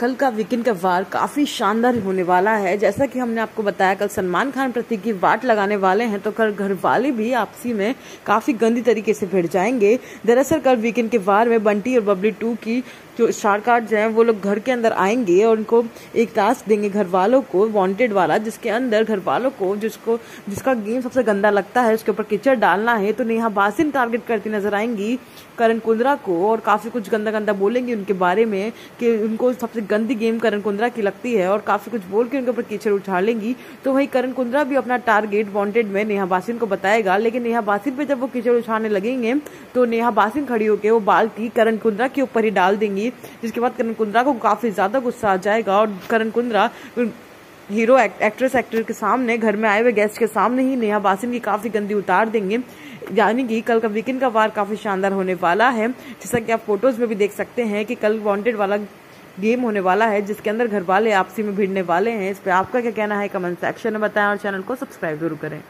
कल का वीकेंड का वार काफ़ी शानदार होने वाला है। जैसा कि हमने आपको बताया, कल सलमान खान प्रति की वाट लगाने वाले हैं तो कल घर वाले भी आपसी में काफ़ी गंदी तरीके से भिड़ जाएँगे। दरअसल कल वीकेंड के वार में बंटी और बबली टू की जो स्टार कार्ड हैं, वो लोग घर के अंदर आएँगे और उनको एक टास्क देंगे घर वालों को वांटेड वाला, जिसके अंदर घर वालों को, जिसको, जिसका गेम सबसे गंदा लगता है, उसके ऊपर कीचड़ डालना है तो नेहा बासिन टारगेट करती नज़र आएँगी, करण कुंद्रा को, और काफ़ी कुछ गंदा गंदा बोलेंगी उनके बारे में, कि उनको सबसे गंदी गेम करण कुंद्रा की लगती है, और काफ़ी कुछ बोल के उनके ऊपर कीचड़ उछालेंगी तो वही करण कुंद्रा भी अपना टारगेट वांटेड में नेहा बासिन को बताएगा, लेकिन नेहा बासिन पे जब वो कीचड़ उछालने लगेंगे तो नेहा बासिन खड़ी होकर वो बाल्टी करण कुंद्रा के ऊपर ही डाल देंगी जिसके बाद करण कुंद्रा को काफ़ी ज़्यादा गुस्सा आ जाएगा और Karan Kundra, hero actress, actor के सामने, घर में आए हुए गेस्ट के सामने ही नेहा बासिन की काफ़ी गंदी उतार देंगे। यानी कि कल का वीकेंड का वार काफ़ी शानदार होने वाला है। जैसा कि आप फ़ोटोज़ में भी देख सकते हैं कि कल वांटेड वाला गेम होने वाला है, जिसके अंदर घर वाले आपसी में भिड़ने वाले हैं। इस पर आपका क्या कहना है? कमेंट सेक्शन में बताएँ और चैनल को सब्सक्राइब ज़रूर करें।